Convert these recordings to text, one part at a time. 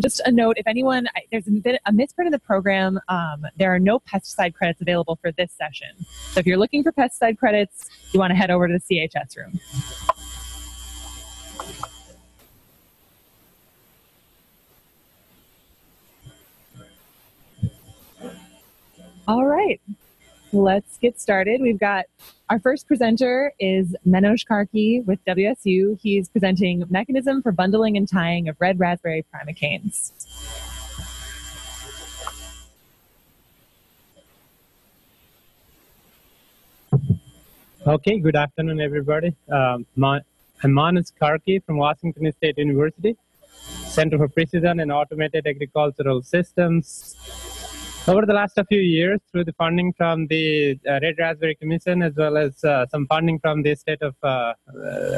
just a note if anyone, there's been a misprint in the program. Um, there are no pesticide credits available for this session. So if you're looking for pesticide credits, you want to head over to the CHS room. All right, let's get started. We've got our first presenter is Manoj Karkee with WSU. He's presenting Mechanism for Bundling and Tying of Red Raspberry Primocanes. Okay, good afternoon, everybody. Um, I'm Manoj Karkee from Washington State University, Center for Precision and Automated Agricultural Systems. Over the last few years, through the funding from the uh, Red Raspberry Commission, as well as uh, some funding from the state of uh,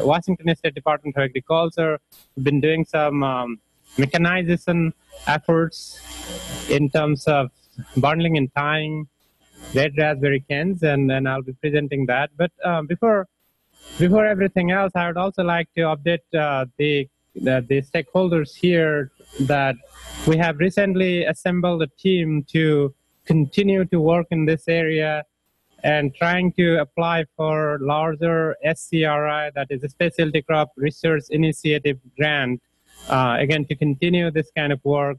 Washington State Department of Agriculture, we've been doing some um, mechanization efforts in terms of bundling and tying red raspberry cans, and, and I'll be presenting that. But um, before before everything else, I would also like to update uh, the, the the stakeholders here that we have recently assembled a team to continue to work in this area and trying to apply for larger SCRI, that is a Specialty Crop Research Initiative grant, uh, again, to continue this kind of work.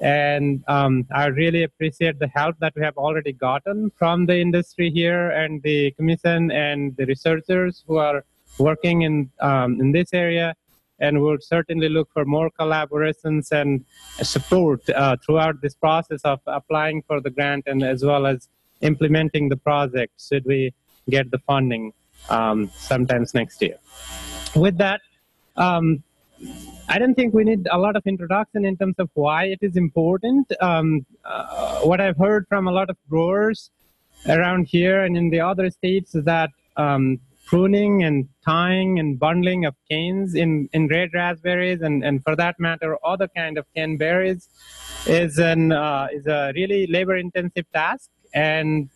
And um, I really appreciate the help that we have already gotten from the industry here and the commission and the researchers who are working in, um, in this area and we'll certainly look for more collaborations and support uh, throughout this process of applying for the grant and as well as implementing the project should we get the funding um, sometimes next year. With that, um, I don't think we need a lot of introduction in terms of why it is important. Um, uh, what I've heard from a lot of growers around here and in the other states is that um, pruning and tying and bundling of canes in, in red raspberries and, and for that matter other kind of cane berries is an uh, is a really labor intensive task and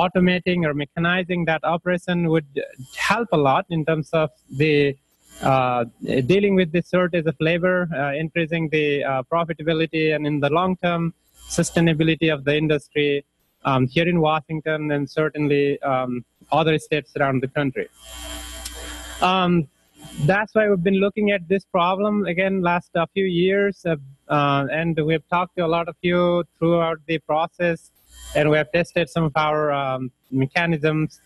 automating or mechanizing that operation would help a lot in terms of the uh, dealing with the shortage of labor, uh, increasing the uh, profitability, and in the long term sustainability of the industry um, here in Washington and certainly um, other states around the country. Um, that's why we've been looking at this problem again last uh, few years, uh, uh, and we've talked to a lot of you throughout the process, and we have tested some of our um, mechanisms,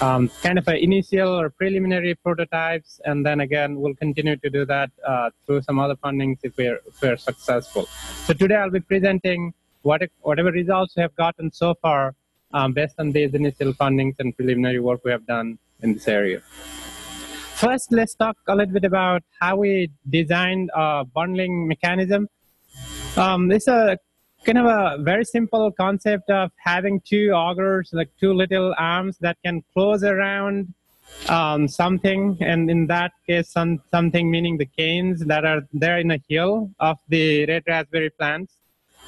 um, kind of initial or preliminary prototypes, and then again we'll continue to do that uh, through some other fundings if we're, if we're successful. So today I'll be presenting what, whatever results we have gotten so far um, based on these initial fundings and preliminary work we have done in this area. First, let's talk a little bit about how we designed a bundling mechanism. Um, is a kind of a very simple concept of having two augers, like two little arms that can close around um, something, and in that case, some, something meaning the canes that are there in a hill of the red raspberry plants.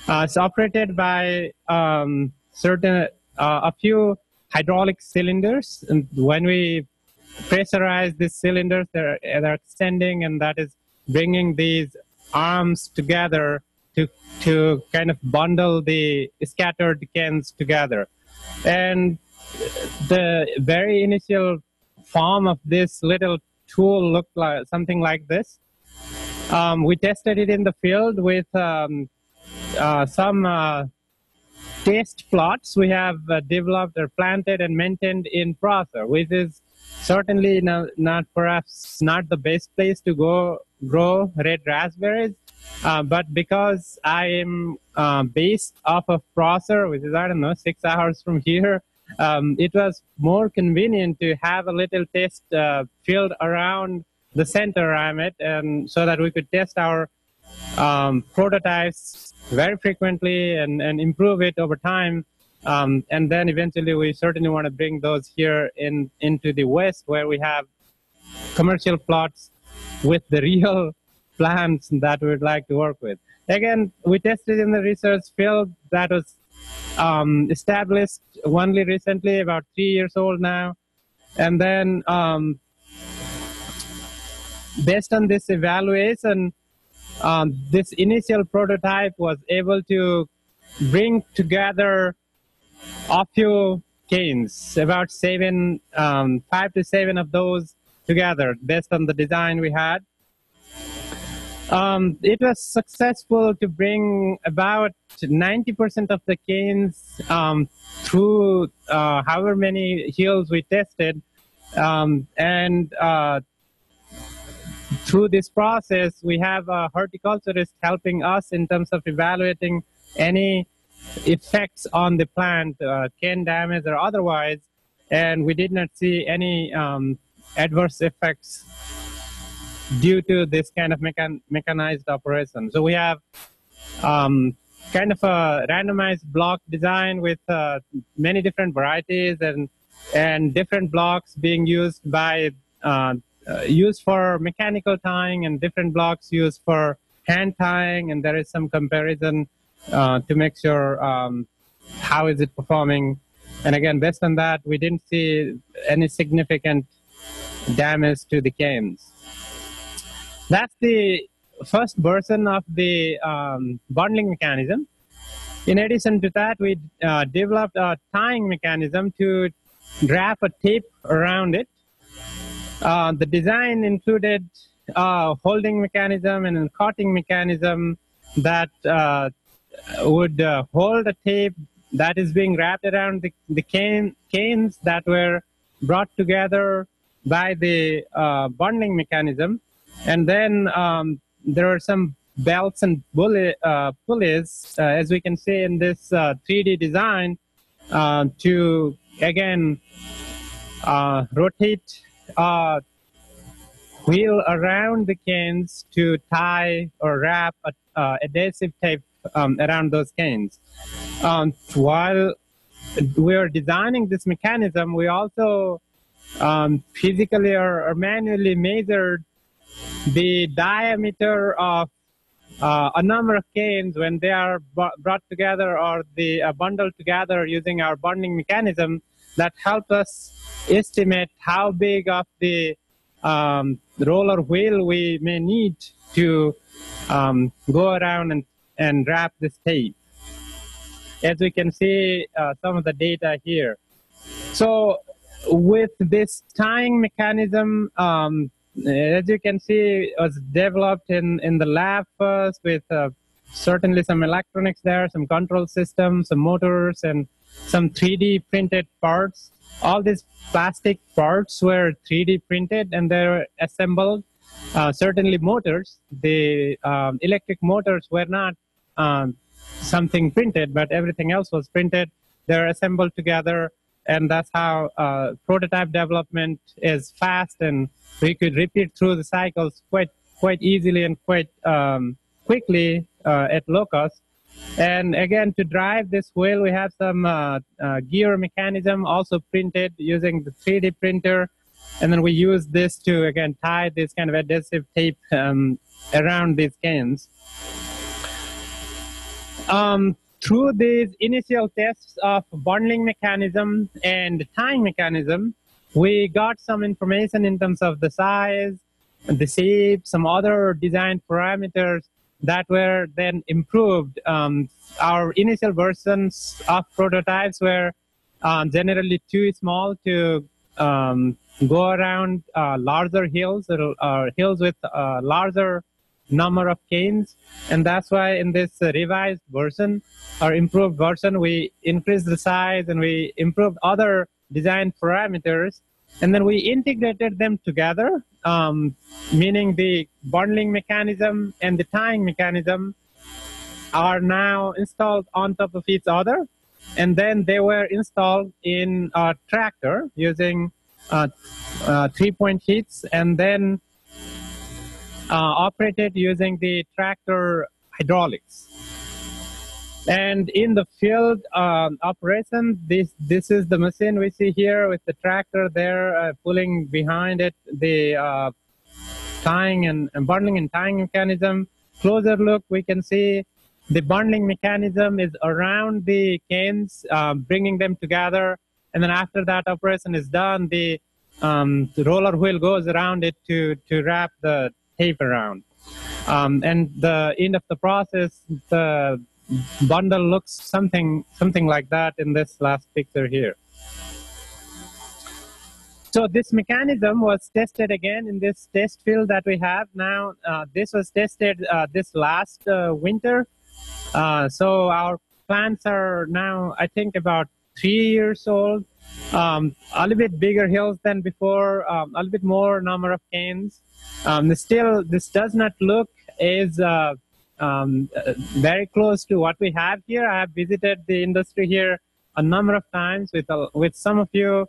Uh, it's operated by um, certain a few hydraulic cylinders. And when we pressurize these cylinders, they're, they're extending, and that is bringing these arms together to, to kind of bundle the scattered cans together. And the very initial form of this little tool looked like something like this. Um, we tested it in the field with um, uh, some uh, test plots we have uh, developed or planted and maintained in Prosser, which is certainly not, not perhaps not the best place to go grow red raspberries. Uh, but because I am uh, based off of Prosser, which is, I don't know, six hours from here, um, it was more convenient to have a little test uh, field around the center I'm at, and so that we could test our um, prototypes very frequently and, and improve it over time. Um, and then eventually we certainly want to bring those here in into the West where we have commercial plots with the real plants that we would like to work with. Again, we tested in the research field that was um, established only recently, about three years old now. And then um, based on this evaluation, um, this initial prototype was able to bring together a few canes, about seven, um, five to seven of those together based on the design we had. Um, it was successful to bring about 90% of the canes um, through uh, however many hills we tested. Um, and uh, through this process, we have a horticulturist helping us in terms of evaluating any effects on the plant, uh, cane damage or otherwise, and we did not see any um, adverse effects due to this kind of mechan- mechanized operation. So we have um, kind of a randomized block design with uh, many different varieties and and different blocks being used by uh, uh, used for mechanical tying and different blocks used for hand tying and there is some comparison uh, to make sure um, how is it performing. And again, based on that, we didn't see any significant damage to the canes. That's the first version of the um, bundling mechanism. In addition to that, we uh, developed a tying mechanism to wrap a tape around it. Uh, the design included a holding mechanism and a cutting mechanism that uh, would uh, hold a tape that is being wrapped around the, the cane, canes that were brought together by the uh, bonding mechanism. And then um, there are some belts and pulleys, as we can see in this 3D uh, design, to again rotate wheel around the canes to tie or wrap a, adhesive tape um, around those canes. Um, while we are designing this mechanism, we also um, physically or, or, manually measured the diameter of uh, a number of canes when they are brought together or the uh, bundled together using our bonding mechanism that help us estimate how big of the um, roller wheel we may need to um, go around and and wrap this tape. As we can see uh, some of the data here. So with this tying mechanism, um, as you can see, it was developed in, in the lab first with uh, certainly some electronics there, some control systems, some motors, and some 3D printed parts. All these plastic parts were 3D printed and they're assembled. Uh, certainly motors, the um, electric motors were not um, something printed, but everything else was printed. They're assembled together, and that's how uh, prototype development is fast, and we could repeat through the cycles quite quite easily and quite um, quickly uh, at low cost. And again, to drive this wheel, we have some uh, uh gear mechanism also printed using the 3D printer. And then we use this to, again, tie this kind of adhesive tape um, around these cans. Um, through these initial tests of bundling mechanism and tying mechanism, we got some information in terms of the size, the shape, some other design parameters that were then improved. Um, our initial versions of prototypes were um, generally too small to um, go around uh, larger hills or, or hills with uh, larger number of canes and that's why in this uh, revised version or improved version we increased the size and we improved other design parameters and then we integrated them together um, meaning the bundling mechanism and the tying mechanism are now installed on top of each other and then they were installed in a tractor using uh, uh, three point hitch and then uh, operated using the tractor hydraulics. And in the field um, operation, this this is the machine we see here with the tractor there uh, pulling behind it the uh, tying and, and, bundling and tying mechanism. Closer look, we can see the bundling mechanism is around the canes, um, bringing them together. And then after that operation is done, the, um, the roller wheel goes around it to, to wrap the tape around. Um, and the end of the process, the bundle looks something something like that in this last picture here. So this mechanism was tested again in this test field that we have now. Uh, this was tested uh, this last uh, winter. Uh, so our plants are now, I think, about three years old. Um, a little bit bigger hills than before, um, a little bit more number of canes. Um, still, this does not look as uh, um, uh, very close to what we have here. I have visited the industry here a number of times with with some of you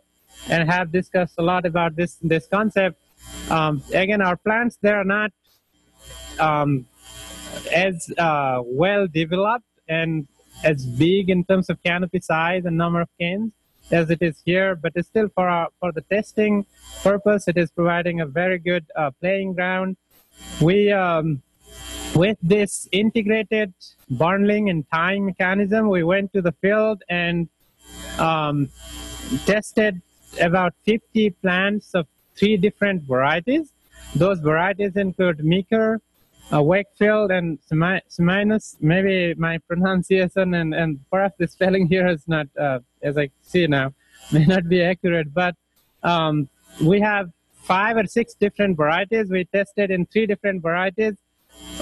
and have discussed a lot about this this concept. Um, again, our plants they are not um, as uh, well developed and as big in terms of canopy size and number of canes as it is here, but it's still for our, for the testing purpose, it is providing a very good uh, playing ground. We um, with this integrated bundling and tying mechanism, we went to the field and um, tested about 50 plants of three different varieties. Those varieties include Meeker, uh, Wakefield, and Seminoes. Maybe my pronunciation and, and perhaps the spelling here is not, uh, as I see now, may not be accurate, but um, we have five or six different varieties. We tested in three different varieties.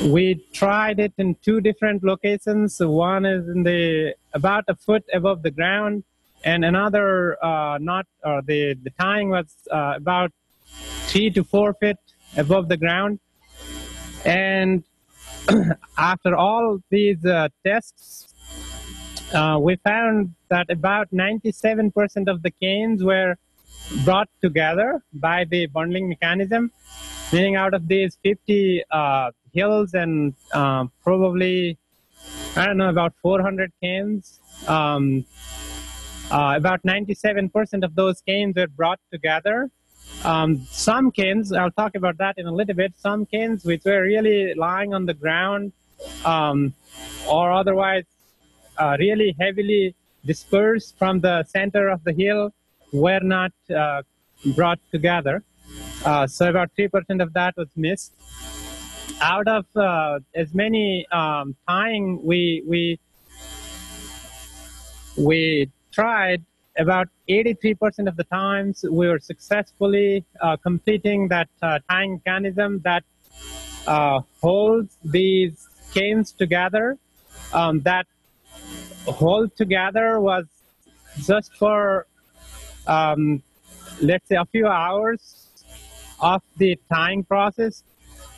We tried it in two different locations. One is in the about a foot above the ground, and another uh, not or the the tying was uh, about three to four feet above the ground and after all these uh, tests uh, we found that about 97% of the canes were brought together by the bundling mechanism meaning out of these 50 uh, hills and uh, probably i don't know about 400 canes um, uh, about 97% of those canes were brought together. Um, some canes, I'll talk about that in a little bit, some canes which were really lying on the ground um, or otherwise uh, really heavily dispersed from the center of the hill were not uh, brought together. Uh, so about 3% of that was missed. Out of uh, as many um, tying we, we, we tried, about 83% of the times we were successfully uh, completing that uh, tying mechanism that uh, holds these canes together. Um, that hold together was just for, um, let's say, a few hours of the tying process.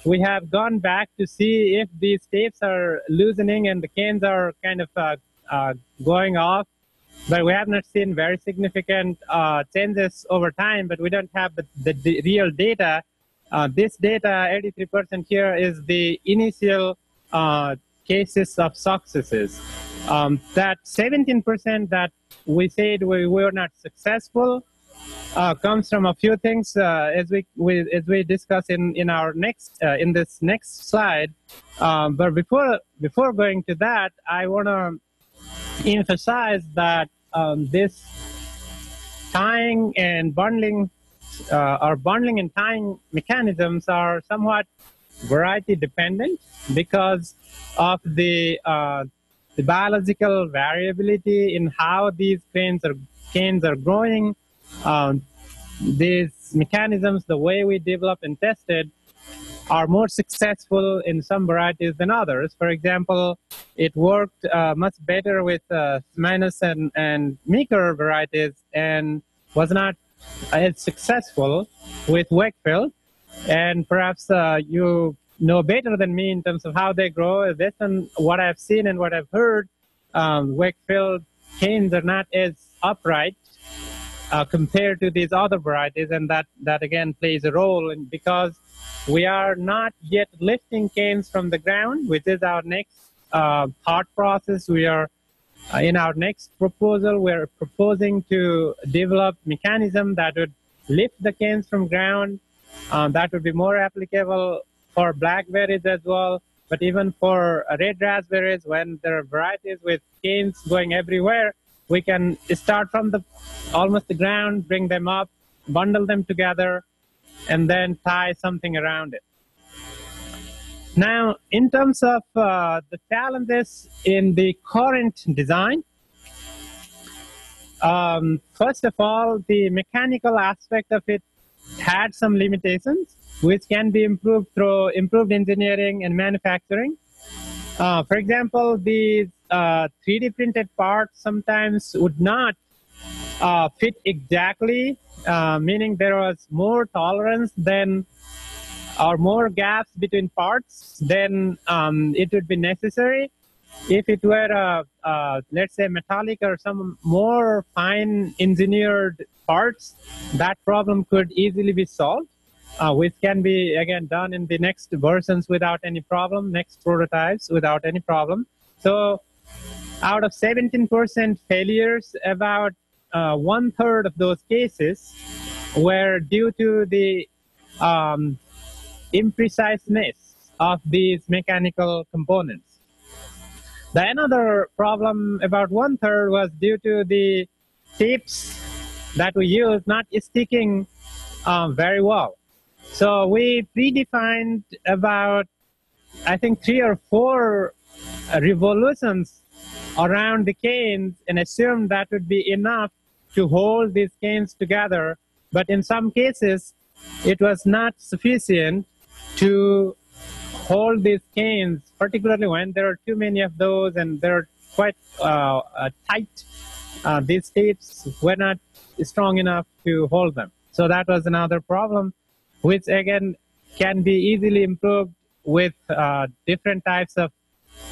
We have gone back to see if these tapes are loosening and the canes are kind of uh, uh, going off but we have not seen very significant uh, changes over time, but we don't have the, the, real data. Uh, this data, 83% here, is the initial uh, cases of successes. Um, that 17% that we said we were not successful uh, comes from a few things uh, as we, we, as we discuss in in our next uh, in this next slide. Um, but before before going to that, I want to emphasize that um, this tying and bundling uh, or bundling and tying mechanisms are somewhat variety dependent because of the uh, the biological variability in how these canes are canes are growing. Um, these mechanisms, the way we develop and tested, are more successful in some varieties than others. For example, it worked uh, much better with uh, and, and Meeker varieties and was not as successful with Wakefield. And perhaps uh, you know better than me in terms of how they grow. Based on what I've seen and what I've heard, um, Wakefield canes are not as upright uh, compared to these other varieties, and that, that again plays a role in, because we are not yet lifting canes from the ground, which is our next uh, thought process. We are uh, in our next proposal, we're proposing to develop mechanism that would lift the canes from ground. Um, that would be more applicable for blackberries as well, but even for red raspberries, when there are varieties with canes going everywhere, we can start from the almost the ground, bring them up, bundle them together, and then tie something around it. Now, in terms of uh, the challenges in the current design, um, first of all, the mechanical aspect of it had some limitations, which can be improved through improved engineering and manufacturing. Uh, for example, these uh, 3D printed parts sometimes would not uh, fit exactly, uh, meaning there was more tolerance than or more gaps between parts than um, it would be necessary. If it were, a, a, let's say, metallic or some more fine engineered parts, that problem could easily be solved, uh, which can be, again, done in the next versions without any problem, next prototypes without any problem. So out of 17% failures, about uh, one third of those cases were due to the um, impreciseness of these mechanical components. The another problem, about one third, was due to the tips that we use not sticking um, very well. So we predefined about, I think, three or four revolutions around the canes and assumed that would be enough to hold these canes together. But in some cases, it was not sufficient to hold these canes, particularly when there are too many of those and they're quite uh, uh, tight. Uh, these tapes were not strong enough to hold them. So that was another problem, which again can be easily improved with uh, different types of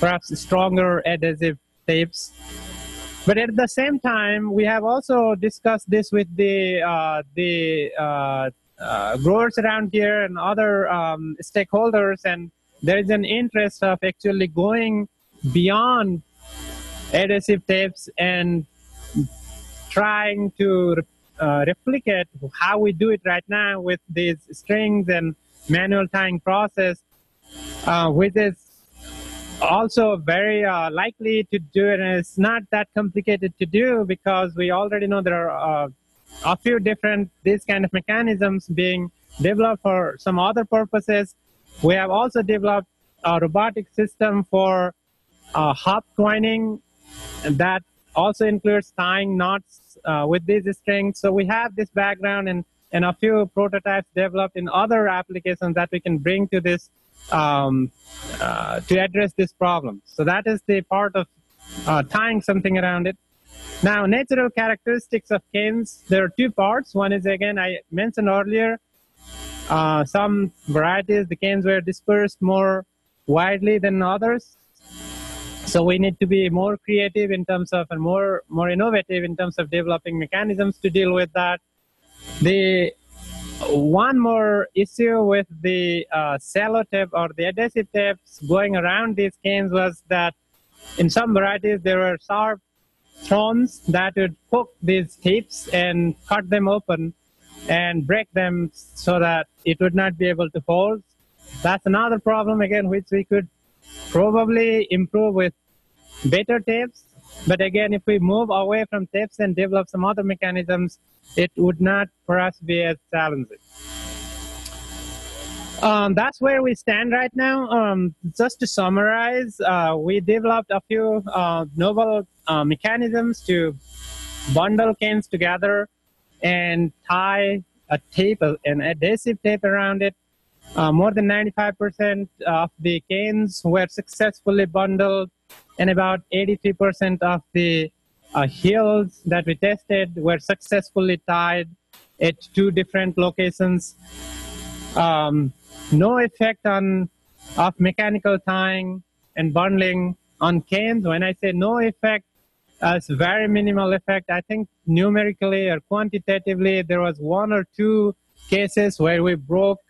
perhaps stronger adhesive tapes. But at the same time, we have also discussed this with the uh, the uh, uh, growers around here and other um, stakeholders, and there is an interest of actually going beyond adhesive tapes and trying to uh, replicate how we do it right now with these strings and manual tying process, uh, which is also very uh, likely to do it. And it's not that complicated to do because we already know there are uh, a few different these kind of mechanisms being developed for some other purposes. We have also developed a robotic system for uh, hop twining that also includes tying knots uh, with these strings. So we have this background and, and a few prototypes developed in other applications that we can bring to this um, uh, to address this problem. So that is the part of uh, tying something around it. Now, natural characteristics of canes, there are two parts. One is, again, I mentioned earlier, uh, some varieties, the canes were dispersed more widely than others. So we need to be more creative in terms of, and more, more innovative in terms of developing mechanisms to deal with that. The one more issue with the uh, or the adhesive tapes going around these canes was that in some varieties there were sharp thorns that would poke these tips and cut them open and break them so that it would not be able to hold. That's another problem again which we could probably improve with better tapes. But again, if we move away from tapes and develop some other mechanisms, it would not for us be as challenging. Um, that's where we stand right now. Um, just to summarize, uh, we developed a few uh, novel uh, mechanisms to bundle canes together and tie a tape, an adhesive tape around it. Uh, more than 95% of the canes were successfully bundled, and about 83% of the uh, hills that we tested were successfully tied at two different locations. Um, no effect on of mechanical tying and bundling on canes. When I say no effect, uh, it's very minimal effect. I think numerically or quantitatively, there was one or two cases where we broke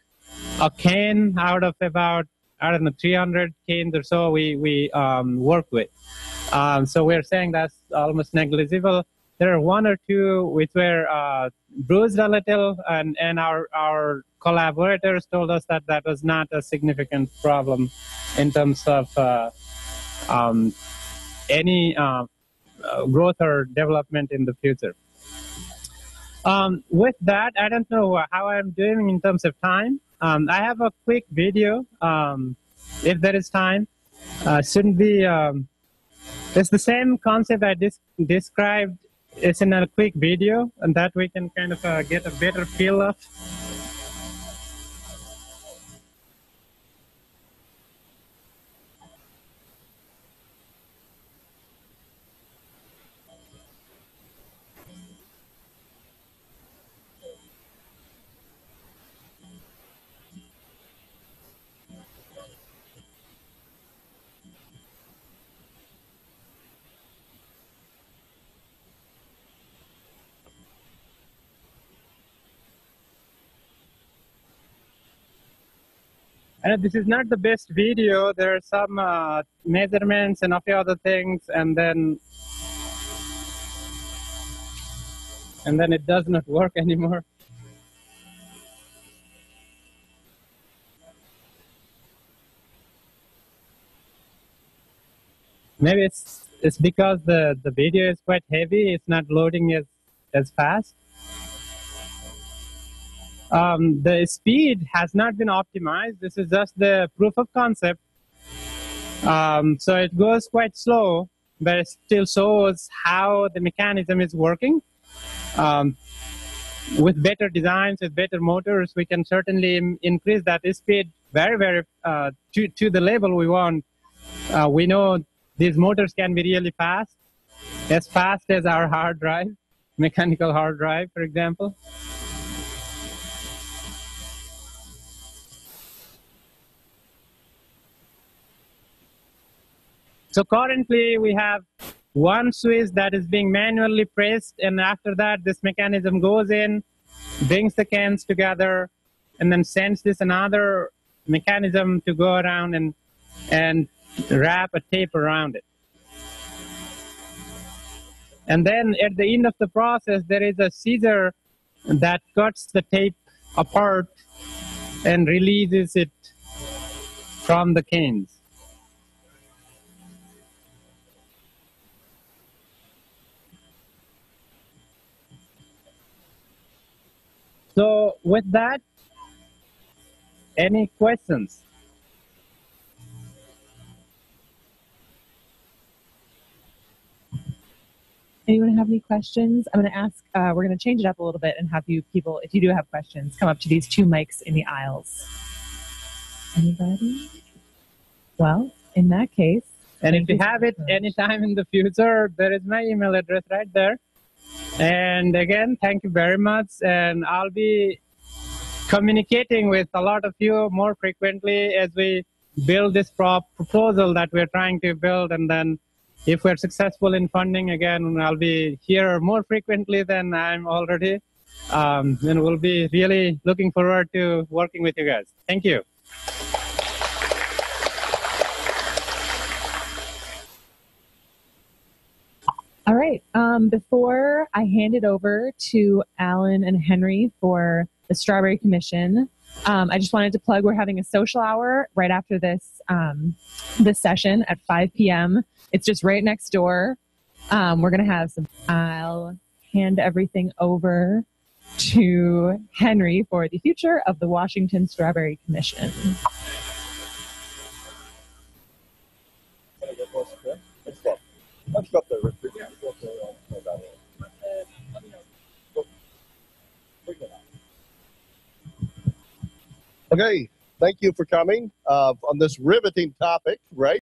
a cane out of about I don't know 300 canes or so we we um, worked with. Um, so we're saying that's almost negligible. There are one or two which were uh, bruised a little, and, and our, our collaborators told us that that was not a significant problem in terms of uh, um, any uh growth or development in the future. Um, with that, I don't know how I'm doing in terms of time. Um, I have a quick video um, if there is time. Uh, shouldn't be. Um, it's the same concept I described. It's in a quick video, and that we can kind of uh, get a better feel of. And this is not the best video. There are some uh, measurements and a few other things, and then and then it does not work anymore. Maybe it's it's because the the video is quite heavy. It's not loading as as fast. Um, the speed has not been optimized. This is just the proof of concept. Um, so it goes quite slow, but it still shows how the mechanism is working. Um, with better designs, with better motors, we can certainly increase that speed very, very uh, to, to the level we want. Uh, we know these motors can be really fast, as fast as our hard drive, mechanical hard drive, for example. So currently we have one switch that is being manually pressed, and after that, this mechanism goes in, brings the cans together, and then sends this another mechanism to go around and and wrap a tape around it. And then at the end of the process, there is a scissor that cuts the tape apart and releases it from the canes. So with that, any questions? Anyone have any questions? I'm going to ask, uh, we're going to change it up a little bit and have you people, if you do have questions, come up to these two mics in the aisles. Anybody? Well, in that case, And if you you have it anytime in the future, there is my email address right there. And again, thank you very much. And I'll be communicating with a lot of you more frequently as we build this prop proposal that we're trying to build. And then if we're successful in funding, again, I'll be here more frequently than I'm already. Um, and we'll be really looking forward to working with you guys. Thank you. All right. Um, before I hand it over to Alan and Henry for the Strawberry Commission, um, I just wanted to plug we're having a social hour right after this um, this session at 5 p.m. It's just right next door. Um, we're gonna have some. I'll hand everything over to Henry for the future of the Washington Strawberry Commission. Let's Richard. Okay, thank you for coming uh, on this riveting topic, right?